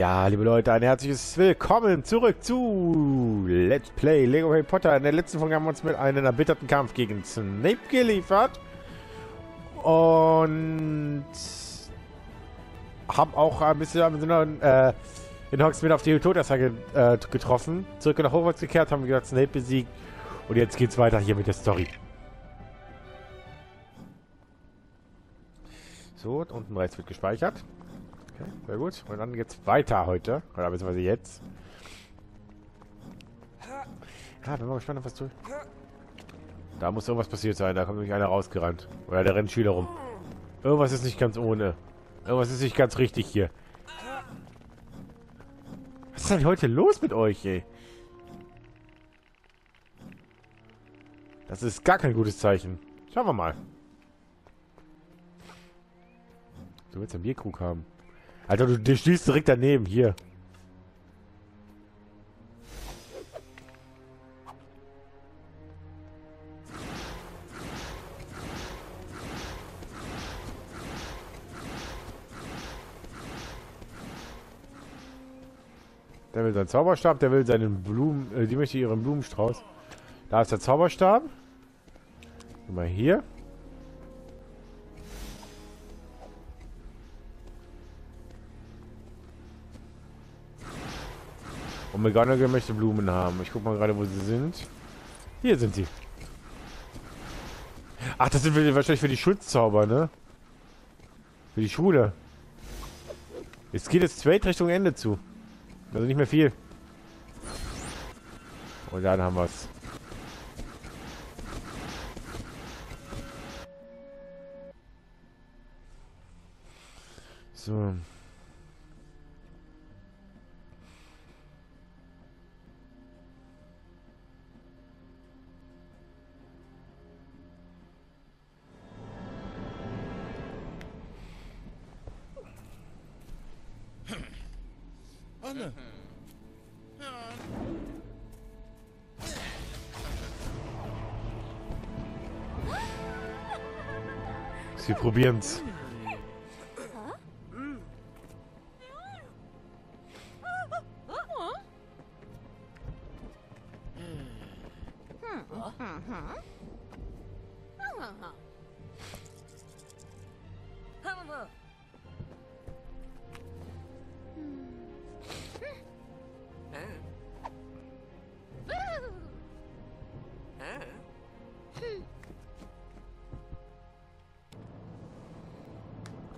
Ja, liebe Leute, ein herzliches Willkommen zurück zu Let's Play Lego Harry Potter. In der letzten Folge haben wir uns mit einem erbitterten Kampf gegen Snape geliefert. Und haben auch ein bisschen äh, in Hogsmeade auf die Todesser äh, getroffen. Zurück nach Hogwarts gekehrt, haben gesagt, Snape besiegt. Und jetzt geht's weiter hier mit der Story. So, unten rechts wird gespeichert. Okay, sehr gut. Und dann geht's weiter heute. Oder beziehungsweise jetzt. Ja, bin mal gespannt, was du. Da muss irgendwas passiert sein. Da kommt nämlich einer rausgerannt. Oder der rennt Schüler rum. Irgendwas ist nicht ganz ohne. Irgendwas ist nicht ganz richtig hier. Was ist denn heute los mit euch, ey? Das ist gar kein gutes Zeichen. Schauen wir mal. Du willst einen Bierkrug haben. Alter, du, du stehst direkt daneben, hier. Der will seinen Zauberstab, der will seinen Blumen, äh, die möchte ihren Blumenstrauß. Da ist der Zauberstab. Mal hier. Und McGonagall möchte Blumen haben. Ich guck mal gerade, wo sie sind. Hier sind sie. Ach, das sind wir wahrscheinlich für die Schutzzauber, ne? Für die Schule. Jetzt geht es straight Richtung Ende zu. Also nicht mehr viel. Und dann haben wir es. So. Sie probieren's.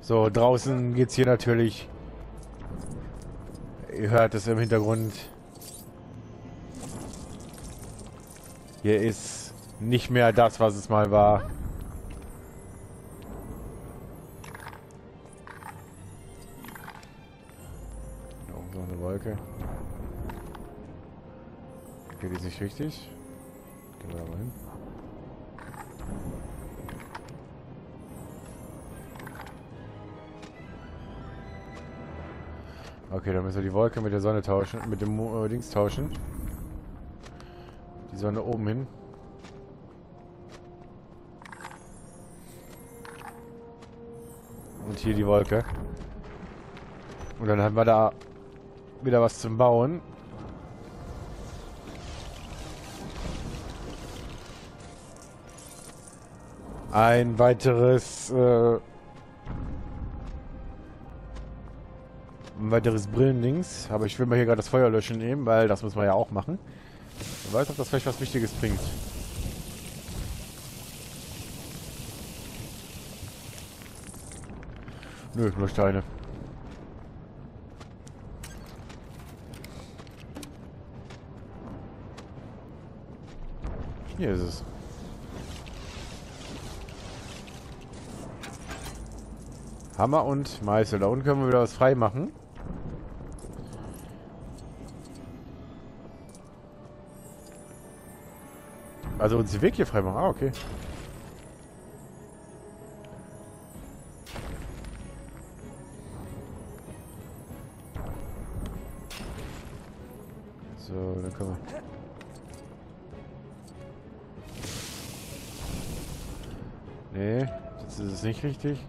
So, draußen geht's hier natürlich. Ihr hört es im Hintergrund. Hier ist nicht mehr das, was es mal war. Da oben noch eine Wolke. Okay, die ist nicht richtig. Gehen wir da mal hin. Okay, dann müssen wir die Wolke mit der Sonne tauschen, mit dem äh, Dings tauschen. Die Sonne oben hin. Und hier die Wolke. Und dann haben wir da wieder was zum Bauen. Ein weiteres äh, ein weiteres Brillendings. Aber ich will mal hier gerade das Feuer löschen nehmen, weil das muss man ja auch machen. Wer weiß, ob das vielleicht was Wichtiges bringt. Nö, nur Steine. Hier ist es. Hammer und Meißel. Da unten können wir wieder was frei machen. Also uns den Weg hier frei machen. Ah, okay. So, dann können wir... Nee, jetzt ist es nicht richtig.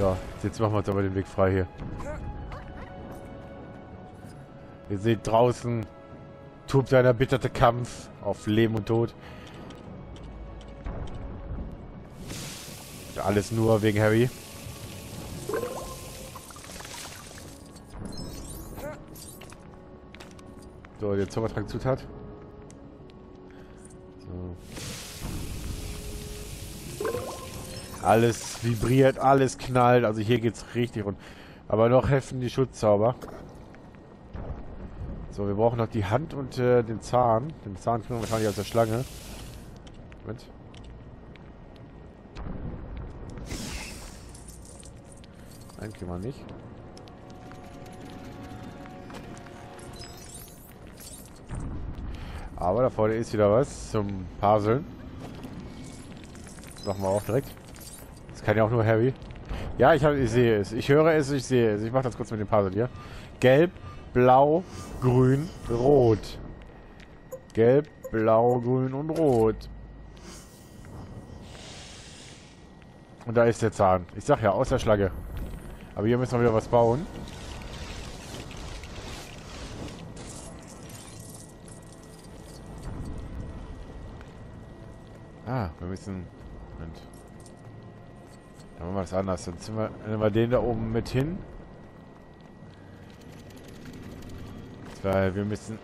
So, jetzt machen wir uns aber den Weg frei hier. Ihr seht draußen tobt ein erbitterter Kampf auf Leben und Tod. Alles nur wegen Harry. So, der Zaubertrank Zutat. So. Alles vibriert, alles knallt. Also hier geht's richtig rund. Aber noch heften die Schutzzauber. So, wir brauchen noch die Hand und äh, den Zahn. Den Zahn kriegen wir wahrscheinlich aus der Schlange. Moment. Nein, kriegen wir nicht. Aber da vorne ist wieder was zum Puzzeln. Das machen wir auch direkt. Das kann ja auch nur Harry. Ja, ich, hab, ich sehe es. Ich höre es, ich sehe es. Ich mache das kurz mit dem Puzzle hier. Gelb, blau, grün, rot. Gelb, blau, grün und rot. Und da ist der Zahn. Ich sag ja, aus der Schlange. Aber hier müssen wir wieder was bauen. Ah, wir müssen... Moment. Dann machen wir das anders. Dann nehmen wir den da oben mit hin. Weil wir müssen...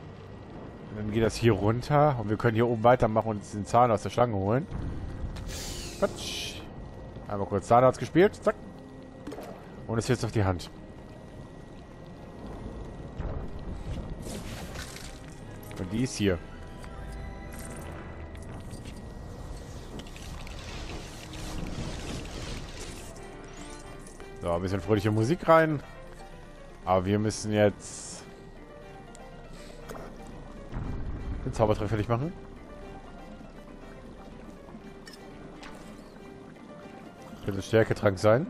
Dann geht das hier runter und wir können hier oben weitermachen und uns den Zahn aus der Schlange holen. Quatsch. Einmal kurz Zahnarzt gespielt. Zack. Und es jetzt auf die Hand. Und die ist hier. So, ein bisschen fröhliche Musik rein. Aber wir müssen jetzt den Zaubertrick fertig machen. Könnte Stärketrank sein.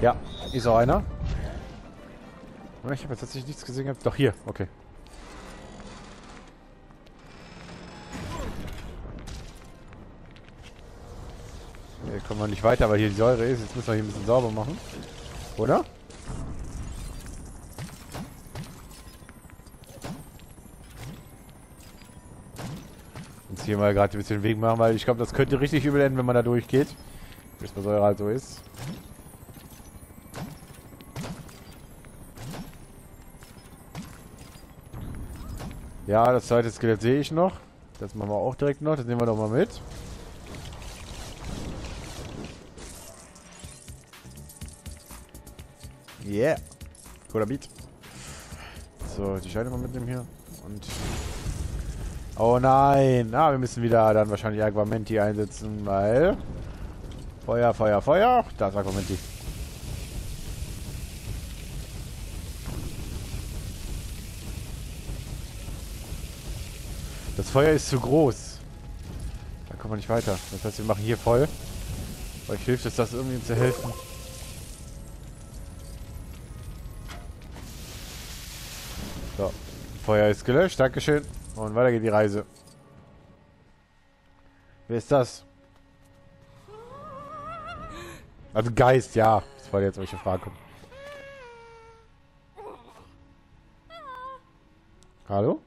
Ja, ist auch einer. Ich habe jetzt tatsächlich nichts gesehen. Doch, hier. Okay. Hier kommen wir nicht weiter, weil hier die Säure ist. Jetzt müssen wir hier ein bisschen sauber machen. Oder? Hier mal gerade ein bisschen Weg machen, weil ich glaube, das könnte richtig übel wenn man da durchgeht. Es bei Säure halt so ist. Ja, das zweite Skelett sehe ich noch. Das machen wir auch direkt noch. Das nehmen wir doch mal mit. Yeah. Cooler Beat. So, die Scheine mal mitnehmen hier. Und... Oh nein! Ah, wir müssen wieder dann wahrscheinlich Aquamenti einsetzen, weil... Feuer, Feuer, Feuer. Da ist Aquamenti. Das Feuer ist zu groß. Da kommen wir nicht weiter. Das heißt, wir machen hier voll. Euch hilft es, das irgendwie zu helfen. So. Feuer ist gelöscht. Dankeschön. Und weiter geht die Reise. Wer ist das? Also Geist, ja. Das war jetzt welche Frage kommt. Hallo?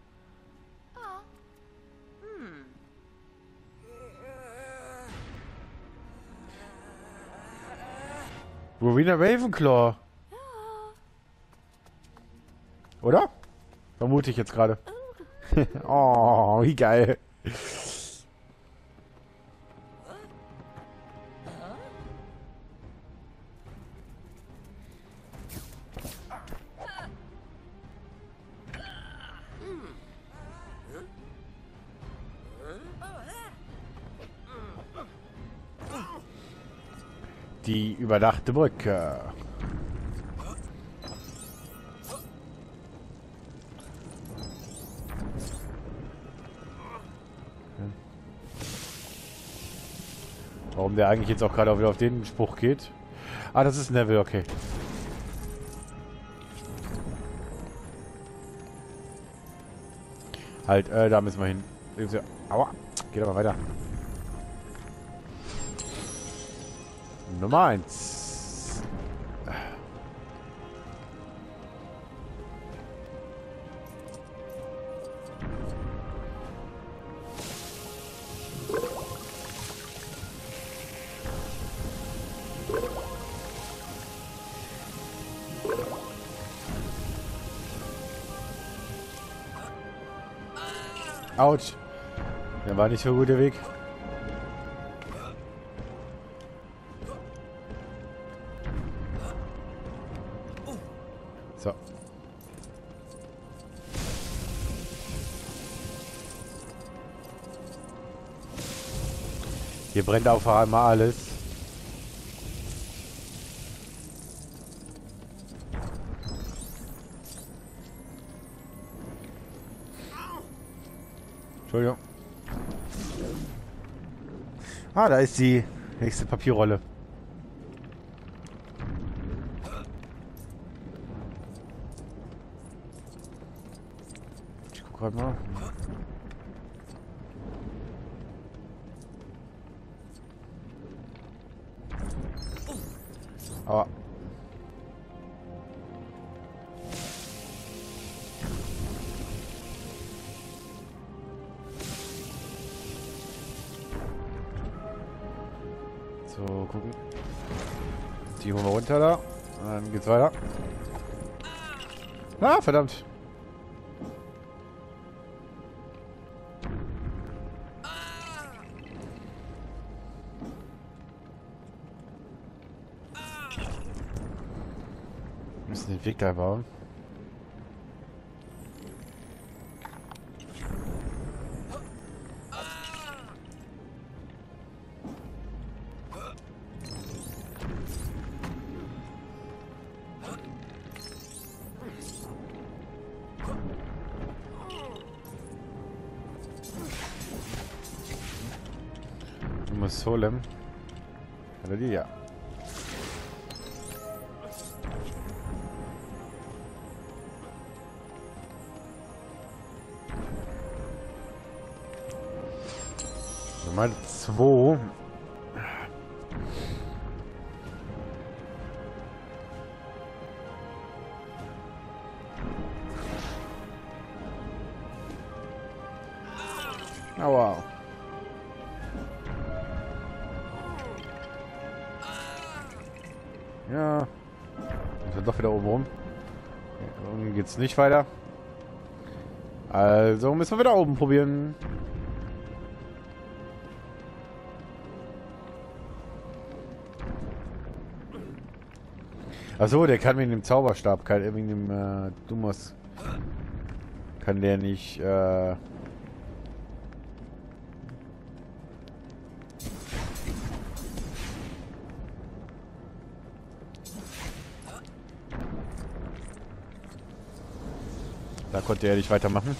Rowena Ravenclaw. Oder? Vermute ich jetzt gerade. oh, wie geil. Die überdachte Brücke. Warum der eigentlich jetzt auch gerade wieder auf den Spruch geht. Ah, das ist Neville, okay. Halt, äh, da müssen wir hin. Aua, geht aber weiter. Nummer 1. Autsch. Der war nicht so gut der Weg. So. Hier brennt auf einmal alles. Ah, da ist die nächste Papierrolle. Ich guck grad mal. Verdammt. Wir müssen den Weg da bauen. Solem. Oder die, ja. Nummer 2. geht's nicht weiter. Also müssen wir wieder oben probieren. Achso, der kann mit dem Zauberstab, kann irgendwie dem äh, Dumas kann der nicht äh, Da konnte er nicht weitermachen.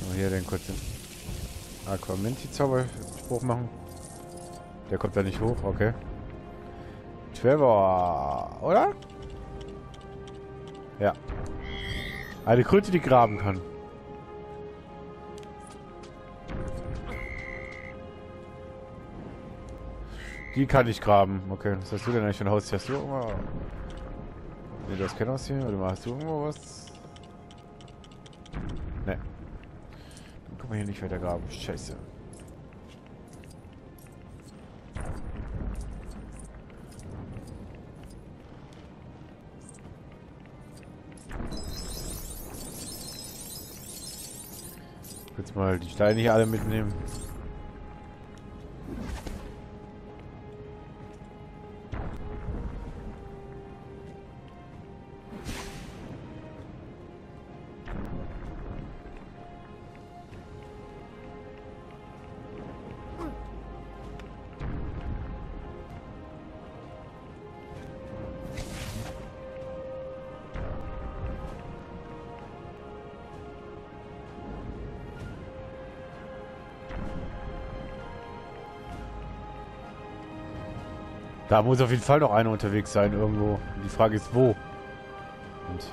So, hier den kurzen Aquamenti-Zauberspruch machen. Der kommt da nicht hoch, okay. Trevor, oder? Ja. Eine Kröte, die graben kann. Die kann ich graben. Okay, was hast du denn eigentlich für ein Haustier? Hast du irgendwo... Ne, du hast kein Haustier. Warte mal, hast du irgendwo was? Ne. Dann können wir hier nicht weiter graben. Scheiße. Jetzt mal die Steine hier alle mitnehmen. Da muss auf jeden Fall noch einer unterwegs sein irgendwo. Die Frage ist, wo? Und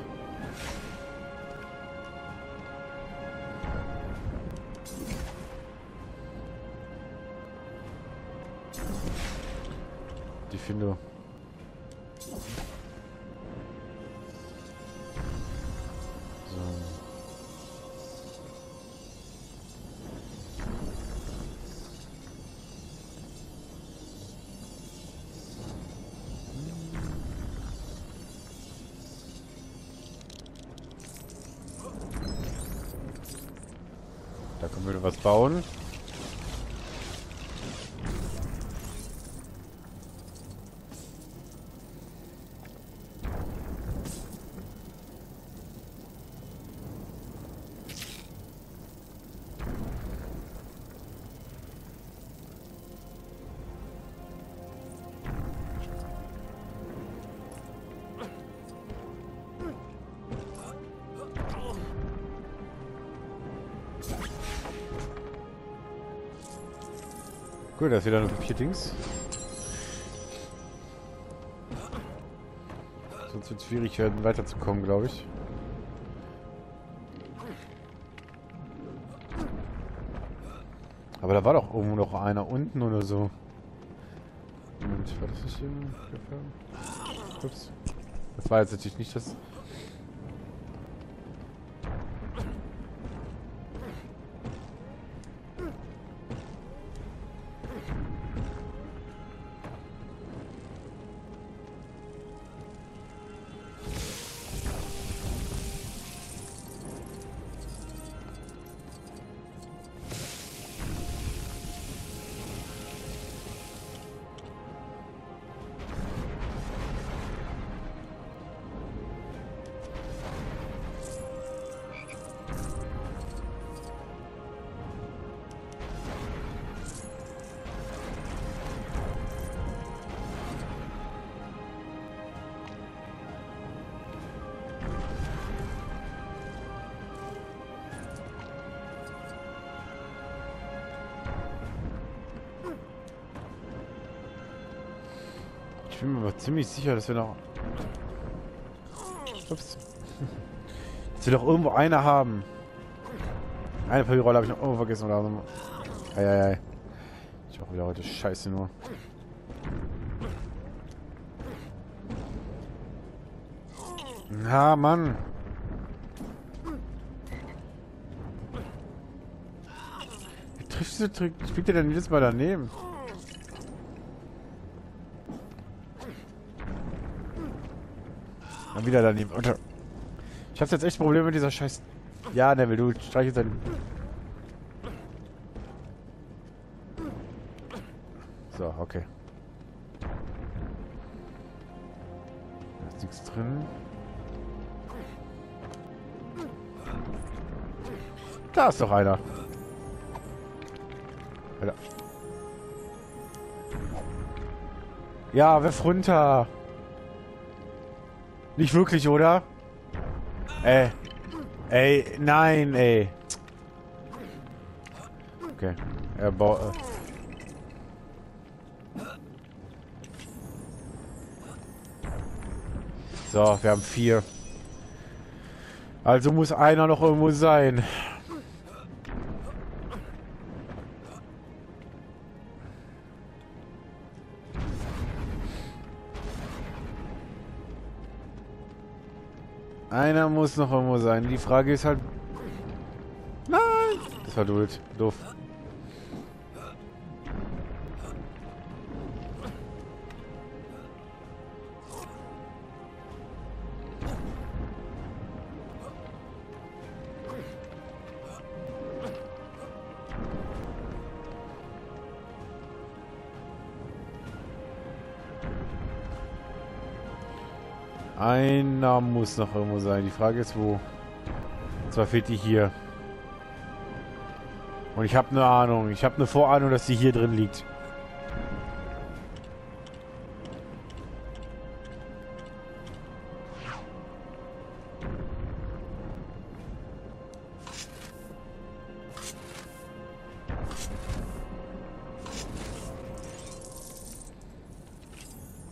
die finde bauen. Gut, da ist wieder ein Papierdings. Sonst wird es schwierig werden, weiterzukommen, glaube ich. Aber da war doch irgendwo noch einer unten oder so. Moment, war das nicht hier? Ups. Das war jetzt natürlich nicht das... bin mir aber ziemlich sicher, dass wir noch... Ups. Dass wir noch irgendwo eine haben. Eine Papierrolle habe ich noch irgendwo vergessen oder so. Eieiei. Ich mache wieder heute Scheiße nur. Na, Mann. Wie triffst du, trick, spielt der denn jedes Mal daneben? Dann wieder daneben. Ich hab's jetzt echt Probleme mit dieser Scheiß. Ja, Neville, du streichelst dein. So, okay. Da ist nichts drin. Da ist doch einer. Alter. Ja, wirf runter. Nicht wirklich, oder? Ey. Ey, nein, ey. Okay. Er baut. Äh. So, wir haben vier. Also muss einer noch irgendwo sein. Einer muss noch irgendwo sein. Die Frage ist halt... Nein! Das war doof. Doof. Muss noch irgendwo sein. Die Frage ist, wo. Und zwar fehlt die hier. Und ich habe eine Ahnung. Ich habe eine Vorahnung, dass die hier drin liegt.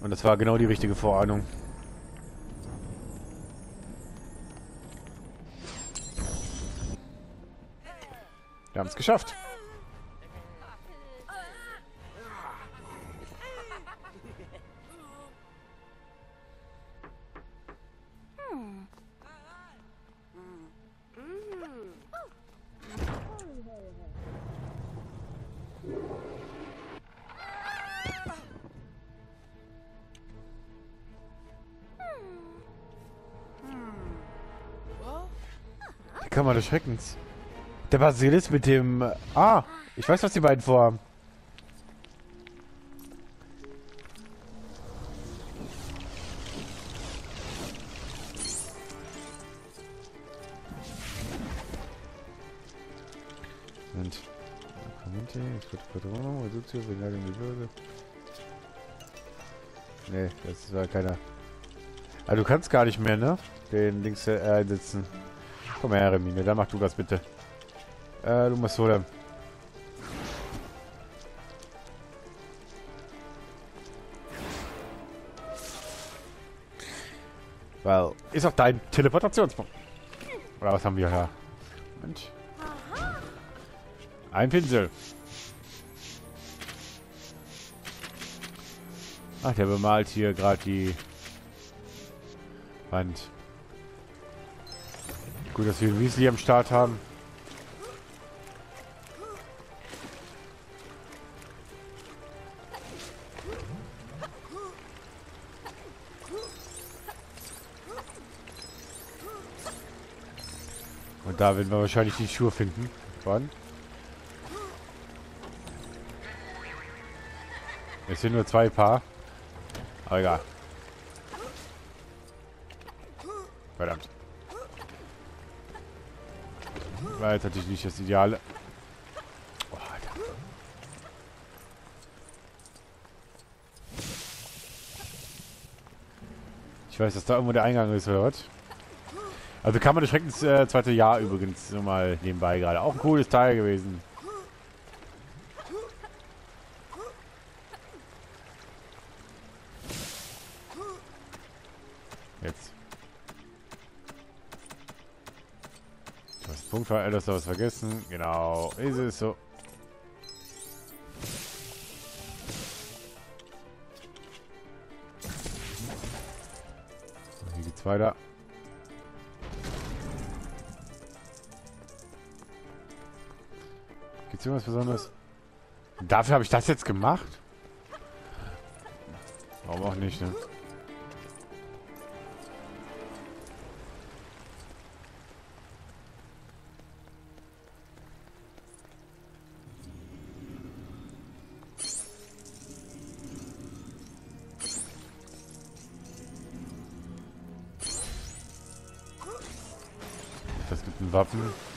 Und das war genau die richtige Vorahnung. Haben es geschafft. Kammer des Schreckens. Der Basilis mit dem... Ah, ich weiß, was die beiden vorhaben. Moment. Nee, das war keiner. Ah, du kannst gar nicht mehr, ne? Den links äh, einsetzen. Komm her, Remine, dann mach du das bitte. Äh, du musst so dann. Weil, ist auch dein Teleportationspunkt. Oder was haben wir da? Mensch. Ein Pinsel. Ach, der bemalt hier gerade die Wand. Gut, dass wir ein Weasley am Start haben. Da werden wir wahrscheinlich die Schuhe finden. Wann? Es sind nur zwei Paar. Aber egal. Verdammt. War jetzt natürlich nicht das Ideale. Oh, Alter. Ich weiß, dass da irgendwo der Eingang ist, oder was? Also kann man das Schreckens äh, zweite Jahr übrigens nur mal nebenbei gerade. Auch ein cooles Teil gewesen. Jetzt. Das Punkt war etwas was vergessen. Genau, ist es so. So, Hier geht's weiter. Gibt's irgendwas Besonderes? Dafür habe ich das jetzt gemacht? Warum auch nicht, ne? Das gibt ein Wappen.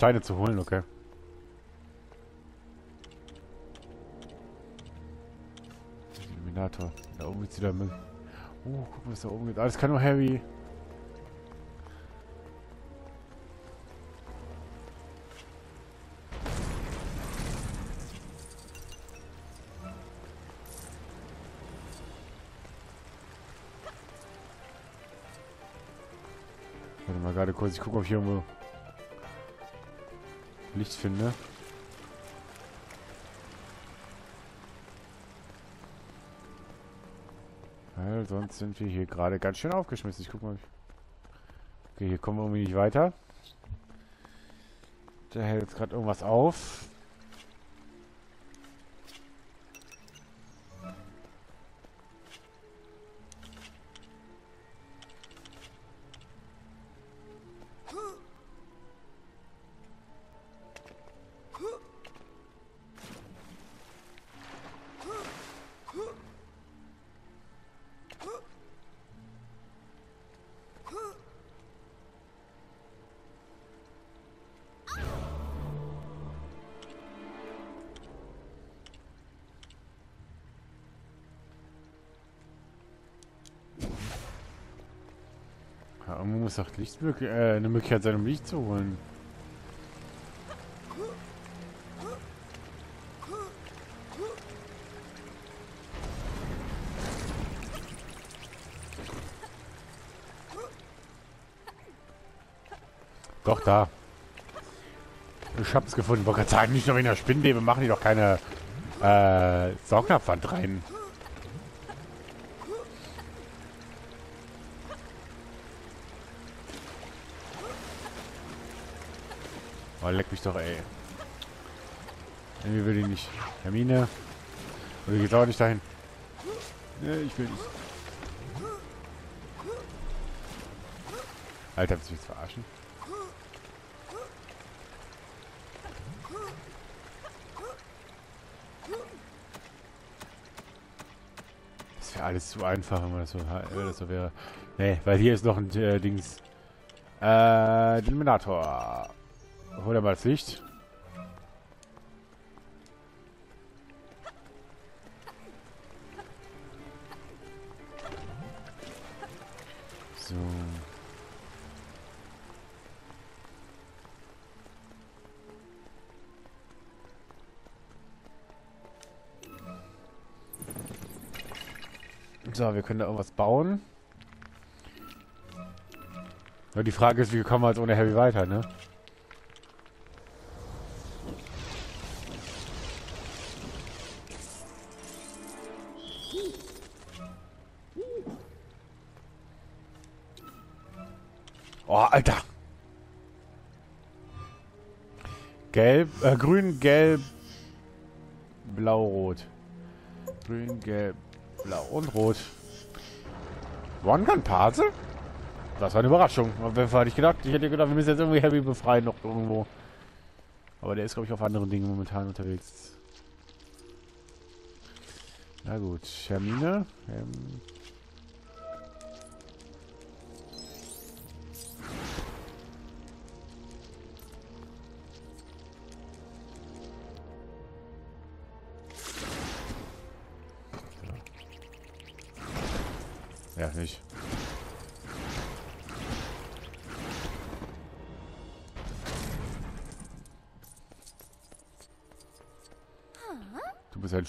Steine zu holen, okay. Illuminator. Da oben ist wieder Müll. Oh, guck mal, was da oben geht. Alles kann nur Harry. Warte mal gerade kurz. Ich gucke, ob ich irgendwo Licht finde. Weil sonst sind wir hier gerade ganz schön aufgeschmissen. Ich guck mal. Okay, hier kommen wir irgendwie nicht weiter. Da hält jetzt gerade irgendwas auf. Muss doch Lichtmöglich äh, eine Möglichkeit sein, um Licht zu holen. Doch, da. Ich hab's gefunden. Ich wollte gerade sagen, nicht nur in der Spinnwebe machen die doch keine äh, Saugnapfwand rein. Oh, leck mich doch, ey. Irgendwie will ich nicht. Hermine. Oder geht's auch nicht dahin? Nee, ich will nicht. Alter, willst du mich jetzt verarschen? Das wäre alles zu einfach, wenn man das so, wenn das so wäre. Nee, weil hier ist noch ein äh, Dings. Äh, Eliminator. Hol er mal das Licht. So. So, wir können da irgendwas bauen. Ja, die Frage ist, wie kommen wir jetzt ohne Heavy weiter, ne? Äh, grün, gelb, blau, rot. Grün, gelb, blau und rot. One-Gun-Pase? Das war eine Überraschung. Wer hatte ich gedacht? Ich hätte gedacht, wir müssen jetzt irgendwie Heavy befreien noch irgendwo. Aber der ist, glaube ich, auf anderen Dingen momentan unterwegs. Na gut, Hermine. Ähm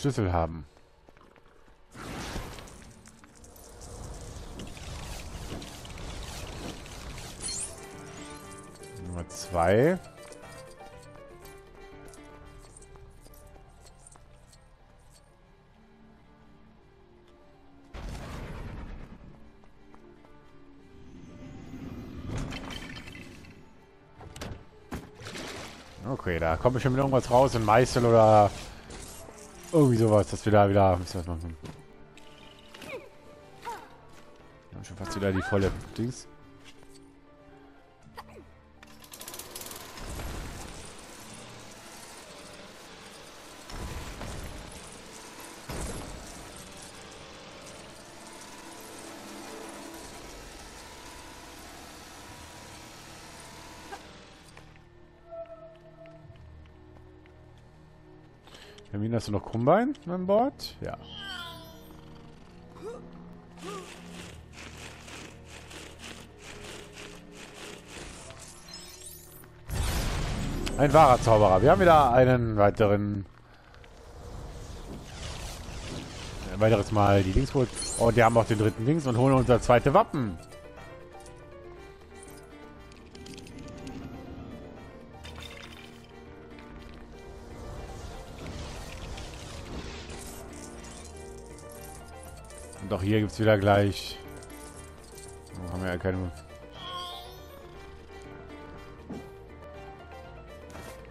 Schlüssel haben. Nummer zwei. Okay, da kommt bestimmt irgendwas raus, ein Meißel oder irgendwie sowas, dass wir da wieder müssen was machen. Wir haben schon fast wieder die volle Dings. Hermine, hast du noch Krummbein an Bord? Ja. Ein wahrer Zauberer. Wir haben wieder einen weiteren... Ein weiteres Mal die Dings geholt. Und wir haben auch den dritten Dings und holen unser zweite Wappen. Und auch hier gibt es wieder gleich... Oh, haben wir ja keine...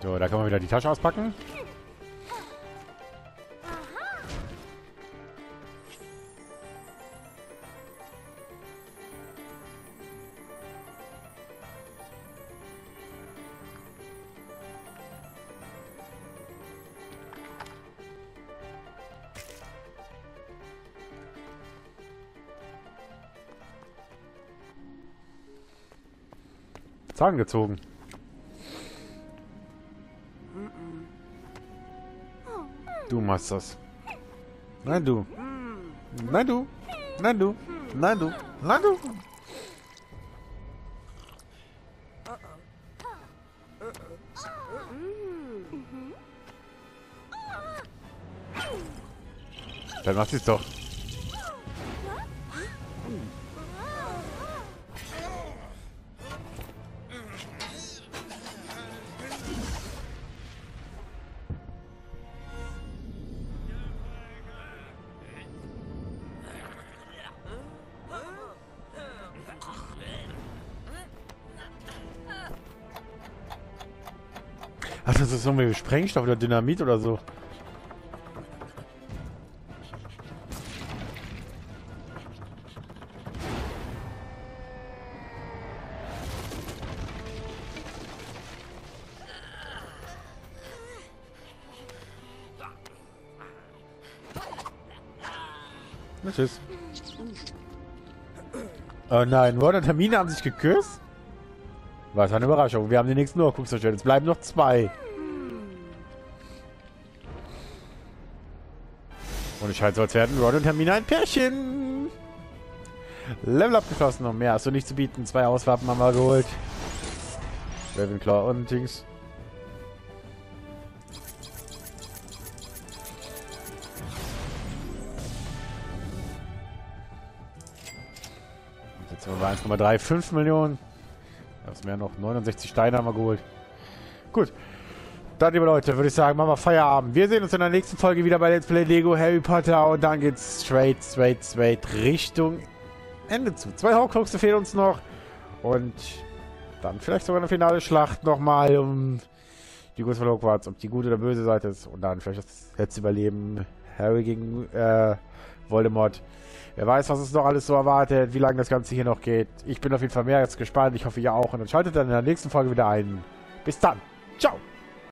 So, da kann man wieder die Tasche auspacken. Zahn gezogen. Du machst das. Nein, du. Nein, du. Nein, du. Nein, du. Nein, du. Dann macht sie es doch. Das irgendwie Sprengstoff oder Dynamit oder so. Tschüss. Oh nein, Ron und Hermine haben sich geküsst? Was eine Überraschung. Wir haben den nächsten zerstört. Es bleiben noch zwei. Und es scheint so, als werden Ron und Hermine ein Pärchen. Level abgeschlossen. Noch mehr hast du nicht zu bieten. Zwei Auswappen haben wir geholt. Ravenclaw und Dings. Jetzt sind wir bei 1,35 Millionen. Das mehr noch 69 Steine haben wir geholt. Gut. Dann, liebe Leute, würde ich sagen, machen wir Feierabend. Wir sehen uns in der nächsten Folge wieder bei Let's Play Lego Harry Potter und dann geht's straight, straight, straight Richtung Ende zu. Zwei Horcruxe fehlen uns noch und dann vielleicht sogar eine finale Schlacht nochmal um die Gunst von Hogwarts, ob die gute oder böse Seite ist und dann vielleicht das letzte Überleben Harry gegen äh, Voldemort. Wer weiß, was uns noch alles so erwartet, wie lange das Ganze hier noch geht. Ich bin auf jeden Fall mehr als gespannt. Ich hoffe, ihr auch. Und dann schaltet dann in der nächsten Folge wieder ein. Bis dann. Ciao.